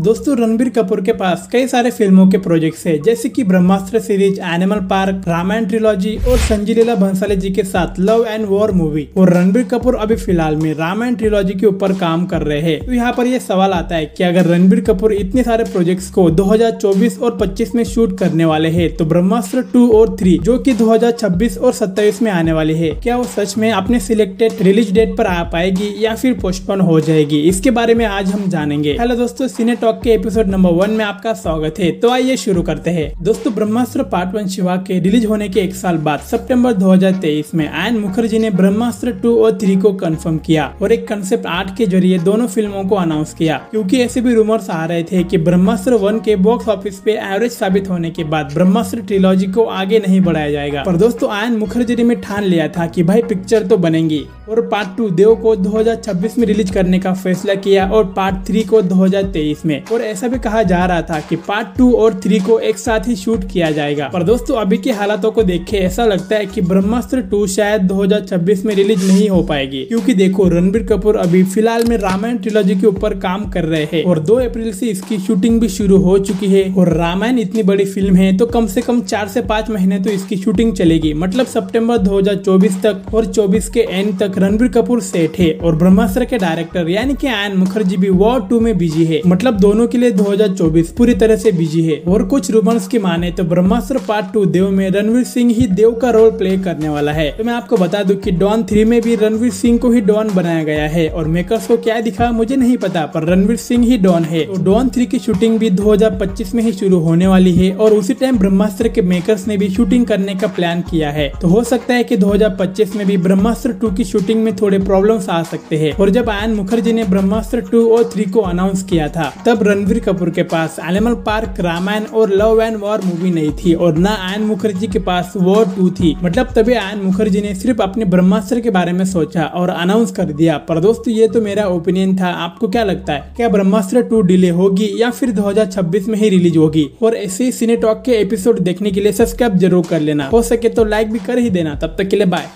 दोस्तों, रणबीर कपूर के पास कई सारे फ़िल्मों के प्रोजेक्ट्स हैं, जैसे कि Brahmastra series Animal Park Ramayana trilogy और संजय लीला भंसाली जी के साथ लव एंड वॉर मूवी और रणबीर कपूर अभी फ़िलहाल में रामायण ट्रिलॉजी के ऊपर काम कर रहे हैं। तो यहाँ पर यह सवाल आता है कि अगर रणबीर कपूर इतने सारे प्रोजेक्ट्स को 2024 और 25 में शूट करने वाले है तो ब्रह्मास्त्र टू और थ्री जो कि 2026 और 27 में आने वाले है, क्या वो सच में अपने सिलेक्टेड रिलीज़ डेट पर आ पाएगी या फिर पोस्टपोन हो जाएगी? इसके बारे में आज हम जानेंगे। हेलो दोस्तों सिने टॉक के एपिसोड नंबर वन में आपका स्वागत है। तो आइए शुरू करते हैं। दोस्तों, ब्रह्मास्त्र पार्ट वन शिवा के रिलीज़ होने के एक साल बाद सितंबर 2023 में आयन मुखर्जी ने ब्रह्मास्त्र टू और थ्री को कंफर्म किया और एक कंसेप्ट आर्ट के ज़रिए दोनों फ़िल्मों को अनाउंस किया। क्योंकि ऐसे भी रूमर्स आ रहे थे कि ब्रह्मास्त्र वन के बॉक्स ऑफ़िस पे एवरेज साबित होने के बाद ब्रह्मास्त्र ट्रिलॉजी को आगे नहीं बढ़ाया जाएगा। पर दोस्तों आयन मुखर्जी ने ठान लिया था की भाई पिक्चर तो बनेंगी। और पार्ट टू देव को 2026 में रिलीज़ करने का फैसला किया और पार्ट थ्री को 2023 में। और ऐसा भी कहा जा रहा था कि पार्ट टू और थ्री को एक साथ ही शूट किया जाएगा। पर दोस्तों, अभी के हालातों को देख, ऐसा लगता है कि ब्रह्मास्त्र टू शायद 2026 में रिलीज़ नहीं हो पाएगी। क्योंकि देखो, रणबीर कपूर अभी फ़िलहाल में रामायण ट्रिलॉजी के ऊपर काम कर रहे हैं और दो अप्रैल से इसकी शूटिंग भी शुरू हो चुकी है। और रामायण इतनी बड़ी फ़िल्म है तो कम से कम चार से पाँच महीने तो इसकी शूटिंग चलेगी। मतलब सितंबर 2024 तक और 24 के एंड तक रणबीर कपूर सेठ है और ब्रह्मास्त्र के डायरेक्टर यानी कि आयन मुखर्जी भी वॉर टू में बिज़ी है। मतलब दोनों के लिए 2024 पूरी तरह से बिज़ी है। और कुछ रूमर्स की माने तो ब्रह्मास्त्र पार्ट टू देव में रणवीर सिंह ही देव का रोल प्ले करने वाला है। तो मैं आपको बता दूँ कि डॉन थ्री में भी रणवीर सिंह को ही डॉन बनाया गया है और मेकर्स को क्या दिखा मुझे नहीं पता, पर रणवीर सिंह ही डॉन है। तो डॉन थ्री की शूटिंग भी 2025 में ही शुरू होने वाली है और उसी टाइम ब्रह्मास्त्र के मेकर्स ने भी शूटिंग करने का प्लान किया है। तो हो सकता है कि 2025 में भी ब्रह्मास्त्र टू की शूटिंग में थोड़े प्रॉब्लम्स आ सकते हैं। और जब आयन मुखर्जी ने ब्रह्मास्त्र टू और थ्री को अनाउंस किया था, तब रणवीर कपूर के पास एनिमल पार्क रामायण और लव एंड वॉर मूवी नहीं थी और न आयन मुखर्जी के पास वॉर टू थी। मतलब तभी आयन मुखर्जी ने सिर्फ़ अपने ब्रह्मास्त्र के बारे में सोचा और अनाउंस कर दिया। पर दोस्तों, ये तो मेरा ओपिनियन था। आपको क्या लगता है? क्या ब्रह्मास्त्र टू डिले होगी या फिर 2026 में ही रिलीज़ होगी? और ऐसे ही सिने टॉक के एपिसोड देखने के लिए सब्सक्राइब ज़रूर कर लेना। हो सके तो लाइक भी कर ही देना। तब तक के लिए बाय